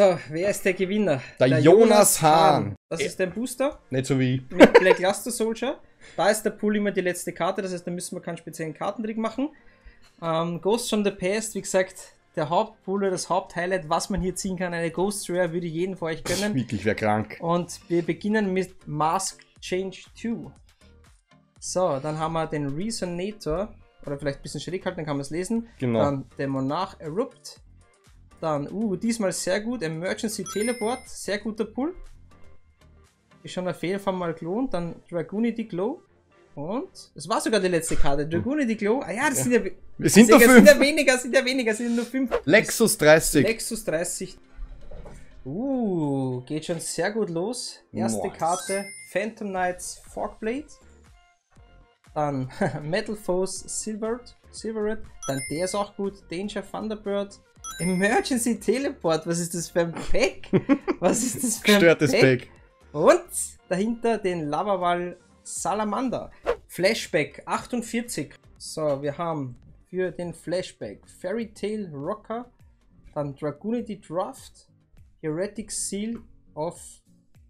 So, wer ist der Gewinner? Der Jonas Hahn. Das ist dein Booster Nicht so wie. mit Black Luster Soldier. Da ist der Pool immer die letzte Karte, das heißt, da müssen wir keinen speziellen Kartentrick machen. Ähm, Ghost from the Past, wie gesagt, der Hauptpool, das Haupthighlight, was man hier ziehen kann, eine Ghost Rare, würde ich jeden von euch gönnen. Wirklich, wer krank. Und wir beginnen mit Mask Change 2. So, dann haben wir den Resonator. Oder vielleicht ein bisschen schräg halten, dann kann man es lesen. Genau. Dann der Monarch Erupt. Dann, uh, diesmal sehr gut. Emergency Teleport. Sehr guter Pull. Ist schon auf jeden Fall mal gelohnt. Dann Dragunity Glow. Und es war sogar die letzte Karte. Dragunity Glow. Ah ja, das sind ja. Wir sind nur Sind ja weniger, sind ja weniger, sind nur fünf. Lexus 30. Lexus 30. Uh, geht schon sehr gut los. Erste Nice. Karte, Phantom Knights Forkblade. Dann Metal Foes Silvered, Silvered. Dann der ist auch gut. Danger Thunderbird. Emergency Teleport. Was ist das für ein Pack? Was ist das für ein Gestörtes Pack. Und dahinter den Lavawall Salamander. Flashback 48. So, wir haben für den Flashback Fairy Tail Rocker, dann Dragunity Draft, Heretic Seal of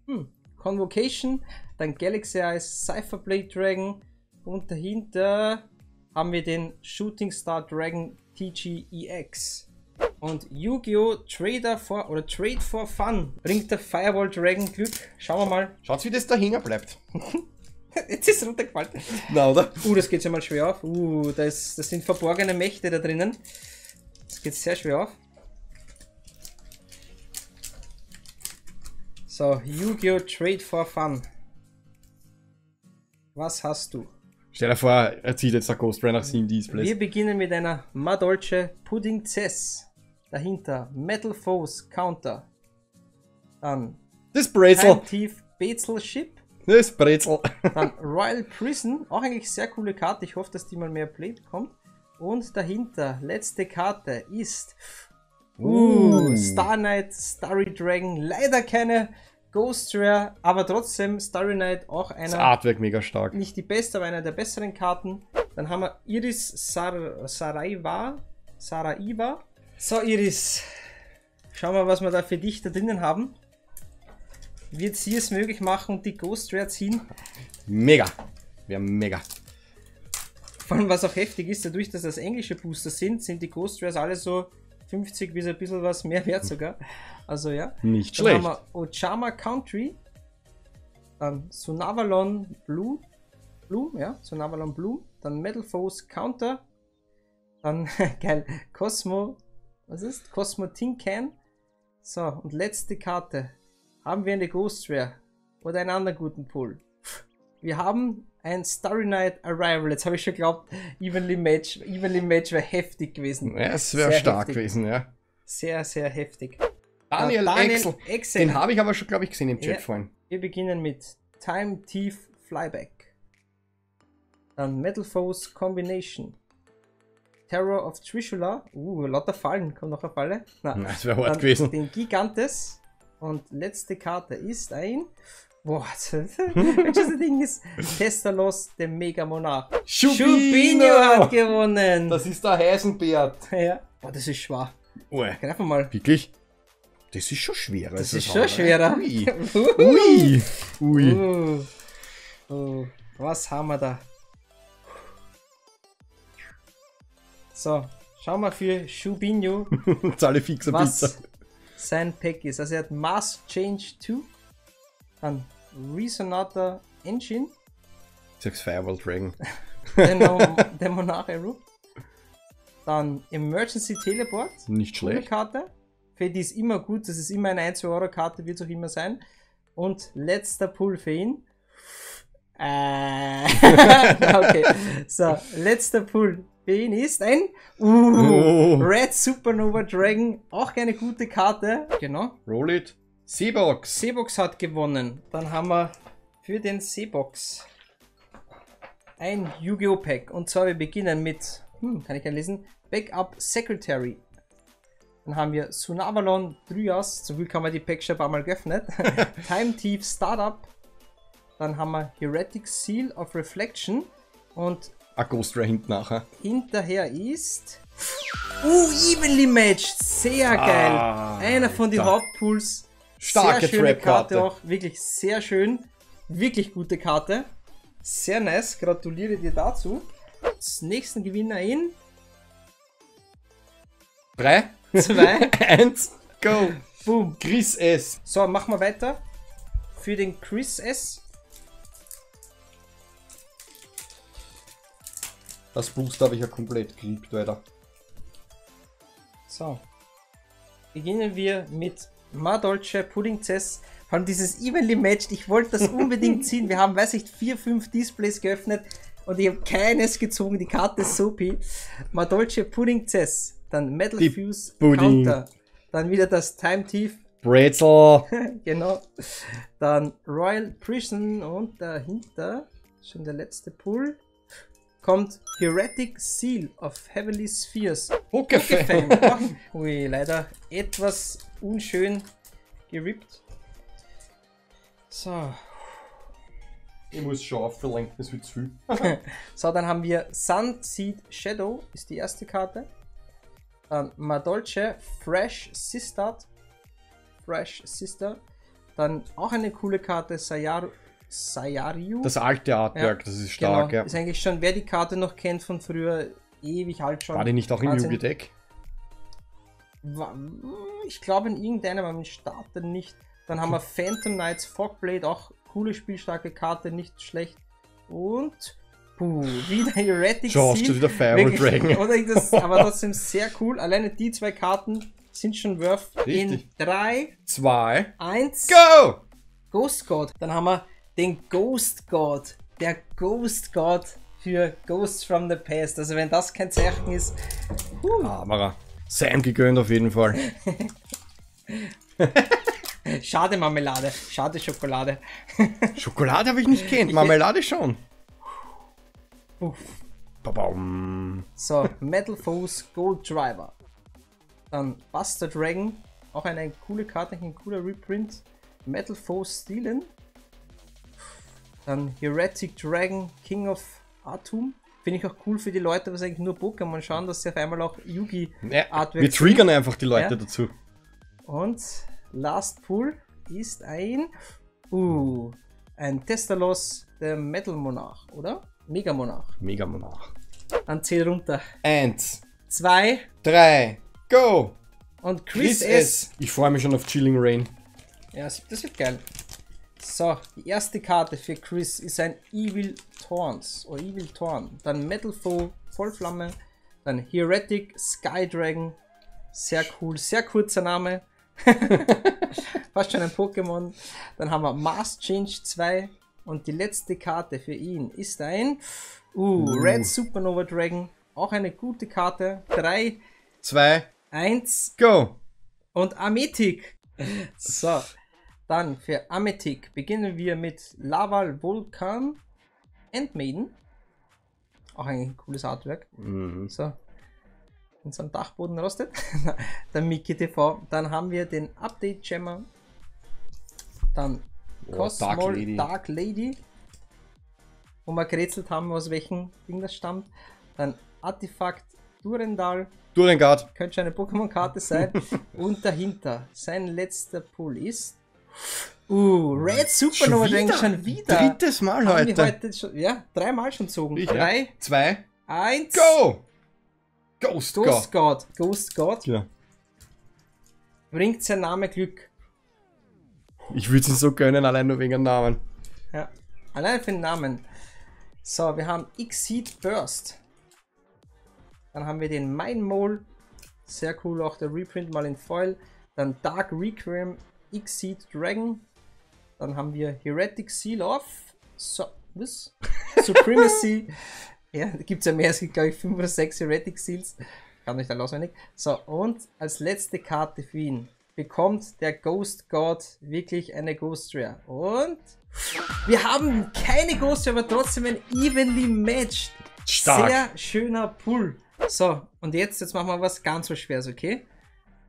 hm, Convocation, dann Galaxy Eyes Cypherblade Dragon und dahinter haben wir den Shooting Star Dragon TGEX. Und Yu-Gi-Oh! Trader for oder Trade for Fun bringt der Firewall Dragon Glück. Schauen wir mal. Schaut, wie das da hängen bleibt. Jetzt ist es runtergefallen. Na, oder? Uh, das geht ja mal schwer auf. Uh, da ist, das sind verborgene Mächte da drinnen. Das geht sehr schwer auf. So, Yu-Gi-Oh! Trade for Fun. Was hast du? Stell dir vor, er zieht jetzt der Ghost Runner nach Displays. Wir beginnen mit einer Madolce Pudding Cess. Dahinter Metal Foes Counter. Dann Das Brezel. Thief Bezel Ship. Das Brezel. Dann Royal Prison, auch eigentlich sehr coole Karte. Ich hoffe, dass die mal mehr Play bekommt. Und dahinter, letzte Karte ist uh, Star Knight, Starry Dragon. Leider keine Ghost Rare, aber trotzdem Starry Knight auch Das einer, Artwork mega stark. nicht die beste, aber einer der besseren Karten. Dann haben wir Iris Sar Saraiva. Saraiva. So, Iris. Schauen wir, was wir da für dich da drinnen haben. Wird sie es möglich machen und die Ghost Rare ziehen? Mega. Wäre mega. Vor allem, was auch heftig ist, dadurch, dass das englische Booster sind, sind die Ghost Rares alle so 50 bis ein bisschen was mehr wert sogar. Also ja. Nicht Dann schlecht. haben wir Ochama Country. Dann Sunavalon Blue. Bloom, ja, Sunavalon Bloom. Dann Metal Foes Counter. Dann, geil, Cosmo. Was ist? Cosmo Tin Can. So, und letzte Karte. Haben wir eine Ghost Rare? Oder einen anderen guten Pull? Wir haben ein Starry Night Arrival. Jetzt habe ich schon geglaubt, Evenly Match, Evenly Match wäre heftig gewesen. Ja, es wäre stark heftig. gewesen, ja. Sehr, sehr heftig. Daniel, Daniel. Exel. Den habe ich aber schon, glaube ich, gesehen im Chat Ja. vorhin. Wir beginnen mit Time Thief Flyback. Dann Metal Foes Combination. Terror of Trishula. Uh, lauter Fallen. Kommt noch eine Falle? Na, Das wäre hart gewesen. Den Gigantes. Und letzte Karte ist ein. Boah, welches Ding ist? Testalos, der Mega Monarch. Schubino hat gewonnen. Das ist der Heisenbert. ja. Boah, das ist schwer. Ui. Greif mal. Wirklich? Das ist schon schwerer. Das ist schon schwerer. Ui. Ui. Ui. Uh, uh, was haben wir da? So, schauen wir für Shubinho, Zahle fixer was Pizza. sein Pack ist. Also er hat Mass Change 2, dann Resonator Engine, Sag's Firewall Dragon. der, Monarch Erupt, dann Emergency Teleport, Nicht schlecht. Karte. Für die ist immer gut, das ist immer eine 1 Euro Karte, wird es auch immer sein. Und letzter Pull für ihn. Äh, okay, so, letzter Pull ist ein uh, Oh. Red Supernova Dragon, auch eine gute Karte. Genau. Roll it. Seabox. Seebox hat gewonnen. Dann haben wir für den Seebox ein Yu-Gi-Oh! Pack. Und zwar wir beginnen mit, hm, kann ich ja lesen, Backup Secretary. Dann haben wir Sunavalon Dryas, zum Glück haben wir die Packs schon ein paar Mal geöffnet. Time Thief Startup. Dann haben wir Heretic Seal of Reflection. Und A Ghost Ray hinten nachher. hinterher ist. Uh, Evenly Matched! Sehr geil. Ah, Einer von den. Hauptpools. Starke sehr schöne Trap-Karte. Karte auch. Wirklich sehr schön. Wirklich gute Karte. Sehr nice. Gratuliere dir dazu. Das nächsten Gewinner in Drei, 2. eins, go. Boom. Chris S. So, machen wir weiter. Für den Chris S. Das Booster habe ich ja komplett geliebt, Alter. So. Beginnen wir mit Madolce Pudding Cess. Vor allem dieses evenly matched. Ich wollte das unbedingt ziehen. Wir haben, weiß ich, vier, fünf Displays geöffnet und ich habe keines gezogen. Die Karte ist so pi. Madolce Pudding Cess. Dann Metal Die Fuse Pudding. Counter. Dann wieder das Time Thief. Brezel. genau. Dann Royal Prison und dahinter, schon der letzte Pool, kommt Heretic Seal of Heavenly Spheres. Pokefan. Gefallen. Ui, leider etwas unschön gerippt. So, Ich muss schon aufverlenken, das wird zu viel. so, dann haben wir Sunseed Shadow, ist die erste Karte. Dann Madolce Fresh Sister. Fresh Sister. Dann auch eine coole Karte, Sayaru. Sayariu. Das alte Artwork, Ja, das ist stark, genau. ja. Ist eigentlich schon, wer die Karte noch kennt von früher, ewig alt schon. War die nicht auch im. Yu-Gi-Deck? Wa- Ich glaube in irgendeinem, aber im Starter nicht. Dann haben wir Phantom Knights Fogblade, auch coole spielstarke Karte, nicht schlecht. Und puh, wieder Heretic Seal. wieder Firewall Wirklich, Dragon. Oder das, aber trotzdem sehr cool. Alleine die zwei Karten sind schon worth. Richtig. In 3, Zwei. 1, Go! Ghost God. Dann haben wir den Ghost God. Der Ghost God für Ghosts from the Past. Also wenn das kein Zeichen ist. Huh. Hammerer. Sam gegönnt auf jeden Fall. Schade Marmelade. Schade Schokolade. Schokolade habe ich nicht kennt, Marmelade schon. Uff. So, Metal Foes Gold Driver. Dann Buster Dragon. Auch eine coole Karte, ein cooler Reprint. Metal Foes Stealen. Dann Heretic Dragon King of Atum. Finde ich auch cool für die Leute, was eigentlich nur Pokémon schauen, dass sie auf einmal auch Yugi Ja, Artwork wir triggern einfach die Leute Ja. dazu. Und Last Pool ist ein. Uh, ein Testalos, der Metal Monarch, oder? Mega Monarch. Mega Monarch. Dann zähl runter. Eins, Zwei drei, go! und Chris, Chris S. S. Ich freue mich schon auf Chilling Rain. Ja, das wird geil. So, die erste Karte für Chris ist ein Evil Thorns oder Evil Thorn. Dann Metal Foe, Vollflamme. Dann Heretic Sky Dragon. Sehr cool, sehr kurzer Name. Fast schon ein Pokémon. Dann haben wir Mass Change 2. Und die letzte Karte für ihn ist ein uh, Red Supernova Dragon. Auch eine gute Karte. 3, Zwei, 1, go! und Ametik. So, dann für Ametik beginnen wir mit Laval Vulkan Endmaiden. Auch ein cooles Artwork. Mhm. So, in seinem Dachboden rostet. dann Mickey TV. Dann haben wir den Update Jammer. Dann Oh, Cosmol Dark Lady. Dark Lady. Wo wir gerätselt haben, aus welchem Ding das stammt. Dann Artefakt Durendal. Durengard. Könnte schon eine Pokémon-Karte sein. Und dahinter, sein letzter Pull ist. Uh, Red Supernova wieder? schon wieder. Drittes Mal Haben heute. heute schon, ja, dreimal schon gezogen. Ich, Drei, ja. Zwei, eins, go! Ghost Ghost God. God. Ghost God Ja. bringt sein Name Glück. Ich würde es ihm so gönnen, allein nur wegen dem Namen. Ja, allein für den Namen. So, wir haben Exceed Burst. Dann haben wir den Mine Mole. Sehr cool, auch der Reprint mal in Foil. Dann Dark Requiem Exceed Dragon. Dann haben wir Heretic Seal of so, was? Supremacy. ja, da gibt es ja mehr, es gibt glaube ich 5 oder 6 Heretic Seals. Kann nicht alle auswendig. So, und als letzte Karte für ihn bekommt der Ghost God wirklich eine Ghost Rare. Und wir haben keine Ghost Rare, aber trotzdem ein evenly matched. Stark. Sehr schöner Pull. So, und jetzt, jetzt machen wir was ganz so Schweres, okay?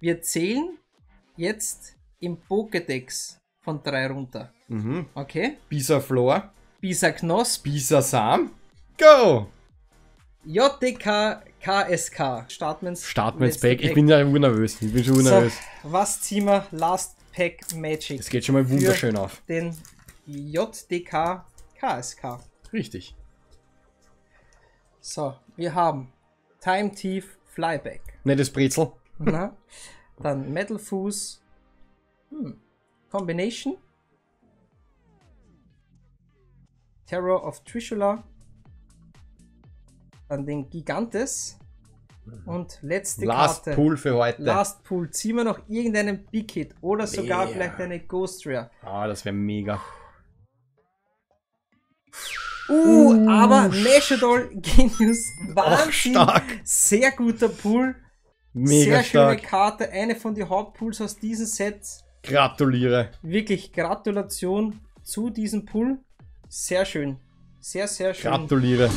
Wir zählen jetzt im Pokédex von 3 runter. Mhm. Okay? Bisa Flor. Bisa Knosp, Bisa Sam. Go! JDK KSK. Wir ins letzte Pack. Ich bin ja urnervös. Ich bin schon urnervös. So, was ziehen wir? Last Pack Magic. Es geht schon mal wunderschön auf. Den JDK KSK. Richtig. So, wir haben Time Thief Flyback. Ne, das Brezel. Na? Dann Metal Fuß. Hm. Combination. Terror of Trishula. Dann den Gigantes. Und letzte Last Karte. Pool für heute. Last Pool. Ziehen wir noch irgendeinen Big Hit oder sogar Yeah. vielleicht eine Ghost Rare. Ah, das wäre mega. Uh, aber Nashadol Genius. Wahnsinn. stark. Sehr guter Pool. Mega Sehr schöne stark. Karte. Eine von den Hauptpools aus diesem Set. Gratuliere. Wirklich Gratulation zu diesem Pool. Sehr schön. Sehr, sehr schön. Gratuliere.